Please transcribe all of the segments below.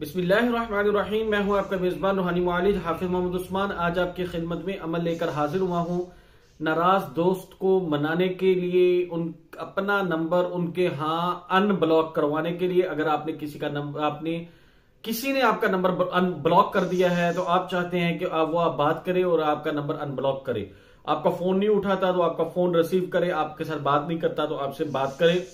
बिस्मिल्लाहिर्रहमानिर्रहीम। मैं हूँ आपका मेजबान रूहानी मालिज हाफिज मोहम्मद उस्मान। आज आपकी खिदमत में अमल लेकर हाजिर हुआ हूँ। नाराज़ दोस्त को मनाने के लिए, उन, अपना नंबर उनके यहाँ अनब्लॉक करवाने के लिए, अगर आपने किसी का नंबर आपने, किसी ने आपका नंबर अनब्लॉक कर दिया है तो आप चाहते हैं कि आप, वो आप बात करें और आपका नंबर अनब्लॉक करे। आपका फ़ोन नहीं उठाता तो आपका फ़ोन रिसीव करे, आपके साथ बात नहीं करता तो आपसे बात करे।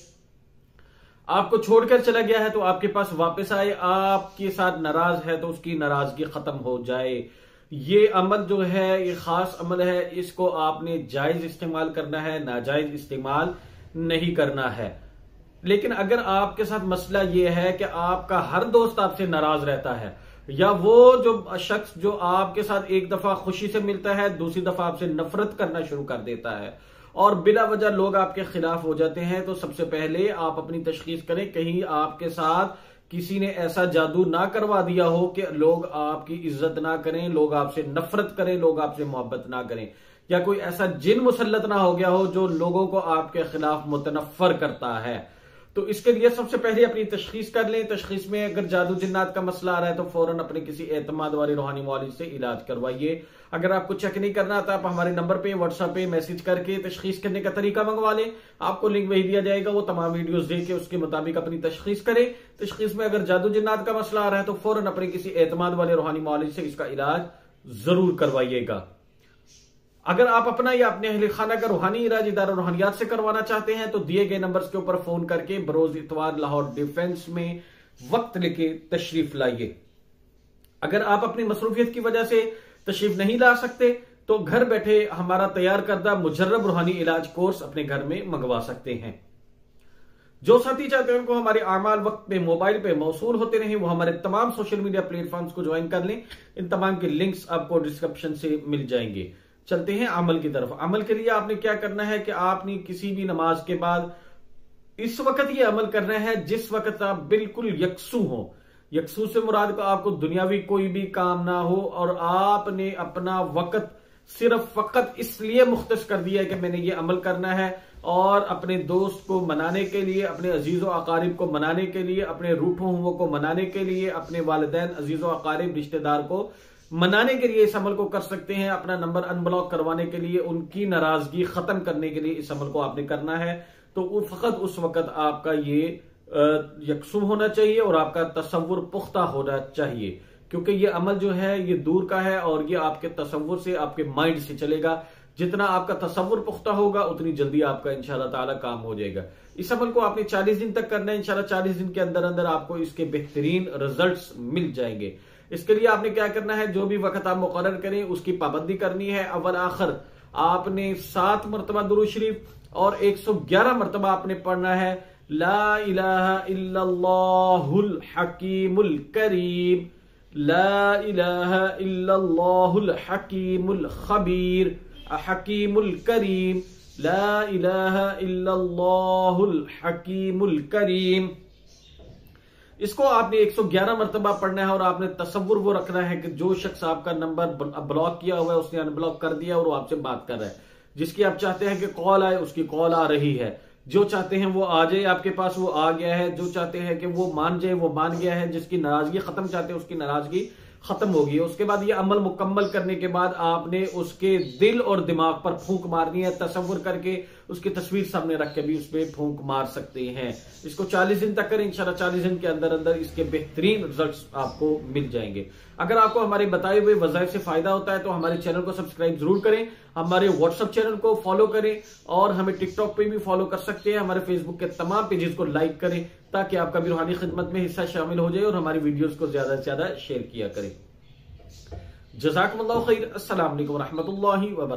आपको छोड़कर चला गया है तो आपके पास वापस आए, आपके साथ नाराज़ है तो उसकी नाराज़गी खत्म हो जाए। ये अमल जो है, ये खास अमल है, इसको आपने जायज़ इस्तेमाल करना है, नाजायज इस्तेमाल नहीं करना है। लेकिन अगर आपके साथ मसला ये है कि आपका हर दोस्त आपसे नाराज़ रहता है, या वो जो शख्स जो आपके साथ एक दफ़ा खुशी से मिलता है, दूसरी दफ़ा आपसे नफरत करना शुरू कर देता है और बिला वजह लोग आपके खिलाफ हो जाते हैं तो सबसे पहले आप अपनी तशखीस करें, कहीं आपके साथ किसी ने ऐसा जादू ना करवा दिया हो कि लोग आपकी इज़्ज़त ना करें, लोग आपसे नफरत करें, लोग आपसे मोहब्बत ना करें। या कोई ऐसा जिन मुसलत ना हो गया हो जो लोगों को आपके खिलाफ मुतनफर करता है। तो इसके लिए सबसे पहले अपनी तशखीस कर लें। तशखीस में अगर जादू जिन्नात का मसला आ रहा है तो फ़ौरन अपने किसी एतमाद वाले रूहानी मौलिक से इलाज करवाइए। अगर आपको चेक नहीं करना तो आप हमारे नंबर पे व्हाट्सएप पे मैसेज करके तशखीस करने का तरीका मंगवा लें। आपको लिंक वही दिया जाएगा, वो तमाम वीडियोस देख के उसके मुताबिक अपनी तशखीस करें। तशखीस में अगर जादू जिन्नात का मसला आ रहा है तो फ़ौरन अपने किसी एतमाद वाले रूहानी मौलिक से इसका इलाज ज़रूर करवाइएगा। अगर आप अपना या अपने अहल खाना का रूहानी इलाज इदारा रूहानियात से करवाना चाहते हैं तो दिए गए नंबर्स के ऊपर फ़ोन करके बरोज इतवार लाहौर डिफेंस में वक्त लेके तशरीफ़ लाइए। अगर आप अपनी मसरूफियत की वजह से तशरीफ़ नहीं ला सकते तो घर बैठे हमारा तैयार करदा मुजर्रब रूहानी इलाज कोर्स अपने घर में मंगवा सकते हैं। जो साथी चाहते हैं उनको हमारे आमाल वक्त पे, मोबाइल पे मौसूल होते रहे, वो हमारे तमाम सोशल मीडिया प्लेटफॉर्म्स को ज्वाइन कर लें। इन तमाम के लिंक्स आपको डिस्क्रिप्शन से मिल जाएँगे। चलते हैं अमल की तरफ़। अमल के लिए आपने क्या करना है कि आपने किसी भी नमाज़ के बाद इस वक्त ये अमल करना है जिस वक्त आप बिल्कुल यकसू हो। यकसू से मुराद को आपको दुनियावी कोई भी काम ना हो और आपने अपना वक्त सिर्फ़ फकत इसलिए मुख्त कर दिया है कि मैंने ये अमल करना है और अपने दोस्त को मनाने के लिए, अपने अज़ीज़ व अकारीब को मनाने के लिए, अपने रूठों हुओं को मनाने के लिए, अपने वालदेन, अज़ीज़ व अकारीब, रिश्तेदार को मनाने के लिए इस अमल को कर सकते हैं। अपना नंबर अनब्लॉक करवाने के लिए, उनकी नाराज़गी खत्म करने के लिए इस अमल को आपने करना है। तो फकत उस वक्त आपका ये यकसू होना चाहिए और आपका तस्वुर पुख्ता होना चाहिए। क्योंकि ये अमल जो है, ये दूर का है और ये आपके तस्वुर से, आपके माइंड से चलेगा। जितना आपका तस्वुर पुख्ता होगा, उतनी जल्दी आपका इंशाल्लाह ताला काम हो जाएगा। इस अमल को आपने 40 दिन तक करना है। इंशाल्लाह 40 दिन के अंदर अंदर आपको इसके बेहतरीन रिजल्ट्स मिल जाएँगे। इसके लिए आपने क्या करना है? जो भी वक्त आप मुकर करें, उसकी पाबंदी करनी है। अव्वल आखिर, आपने सात मरतबा दुरू शरीफ और 111 मरतबा आपने पढ़ना है। ला हकीमुल करीम। ला हकीमुल खबीर। हकीमुल करीम। ला हकीमुल करीम। इसको आपने 111 मरतबा पढ़ना है और आपने तस्वुर वो रखना है कि जो शख्स आपका नंबर ब्लॉक किया हुआ है, उसने अनब्लॉक कर दिया और वो आपसे बात कर रहा है। जिसकी आप चाहते हैं कि कॉल आए, उसकी कॉल आ रही है। जो चाहते हैं वो आ जाए आपके पास, वो आ गया है। जो चाहते हैं कि वो मान जाए, वो मान गया है। जिसकी नाराज़गी खत्म चाहते हैं, उसकी नाराज़गी खत्म होगी। उसके बाद ये अमल मुकम्मल करने के बाद आपने उसके दिल और दिमाग पर फूंक मारनी है तस्वुर करके उसकी तस्वीर सामने रख के भी उस पर फूंक मार सकते हैं। इसको 40 दिन तक करें, इंशाल्लाह 40 दिन के अंदर अंदर इसके बेहतरीन रिजल्ट्स आपको मिल जाएँगे। अगर आपको हमारे बताए हुए वजायफ से फ़ायदा होता है तो हमारे चैनल को सब्सक्राइब ज़रूर करें, हमारे व्हाट्सएप चैनल को फॉलो करें और हमें टिकटॉक पे भी फॉलो कर सकते हैं, हमारे फेसबुक के तमाम पेजेस को लाइक करें ताकि आपका भी रूहानी खिदमत में हिस्सा शामिल हो जाए और हमारी वीडियोस को ज़्यादा से ज़्यादा शेयर किया करें। जजाकम खैर असल वरहमल वर्क